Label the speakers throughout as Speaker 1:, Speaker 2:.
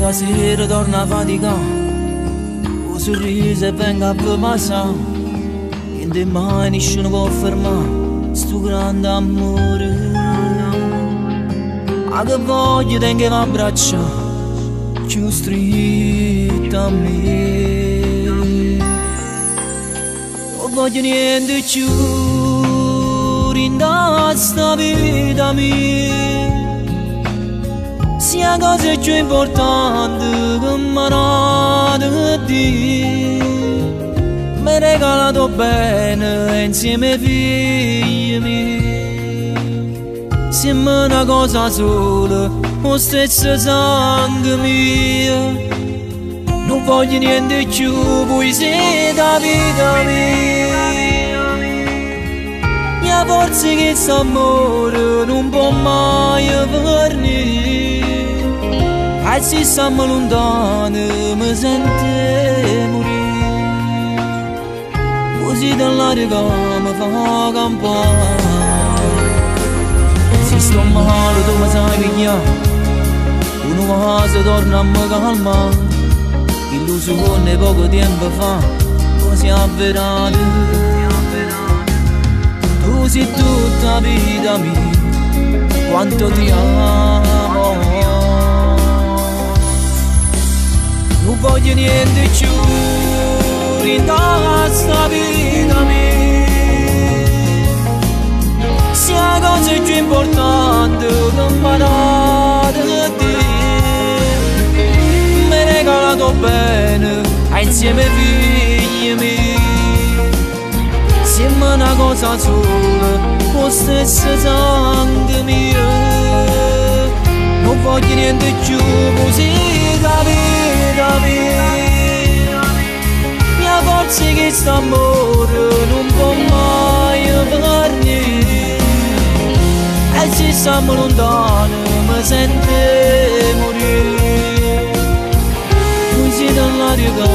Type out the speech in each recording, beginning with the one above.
Speaker 1: La sera torna a faticare Un sorriso e venga a passare In te mai nessuno può fermare Sto grande amore Ma che voglio tengo a braccia Più stretta a me. Non voglio niente più In sta vita mia. Sia cosa più importante che mi ha di mi hai regalato bene insieme ai figli miei siamo una cosa sola lo stesso sangue mio. Non voglio niente più voi siete la vita mia e forse che s'amore non può mai venire e se siamo lontani mi sente morire. Così dall'aria mi fa campare Se sto male tu mi sai pigliare Una cosa torna a mi calmare Illusione poco tempo fa Così avverate Tu sei tutta vita mia Quanto ti amo non voglio niente più in questa vita te. Mi regalato bene insieme ai figli miei siamo una cosa sola lo stesso sangue mio. Non voglio niente più così da vita mia forza che sta amore e se siamo lontani mi sente morire così dall'aria che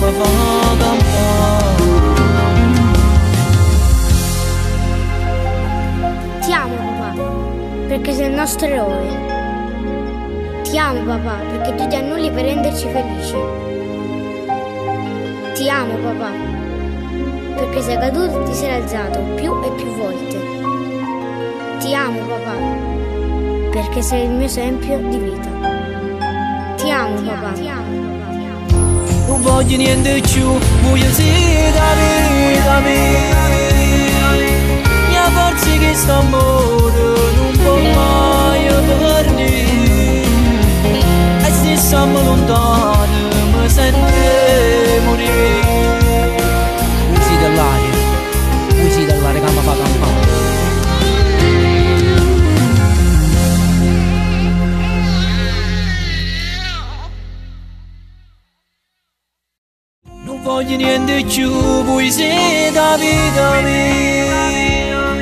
Speaker 1: mi fa campare
Speaker 2: Ti amo papà, perché sei il nostro eroe. Ti amo papà, perché tu ti annulli per renderci felici. Ti amo papà, perché sei caduto e ti sei alzato più e più volte. Ti amo papà, perché sei il mio esempio di vita. Ti amo papà.
Speaker 1: non voglio niente più, voglio sì da vita mia mia forza che sta amore Non voglio niente più, voi siete la vita mia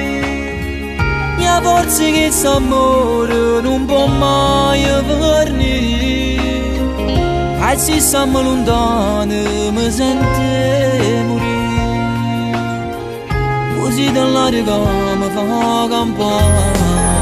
Speaker 1: Mia forza che s'amore non può mai venire E se siamo lontani mi sente morire Così dall'aria che mi fa campare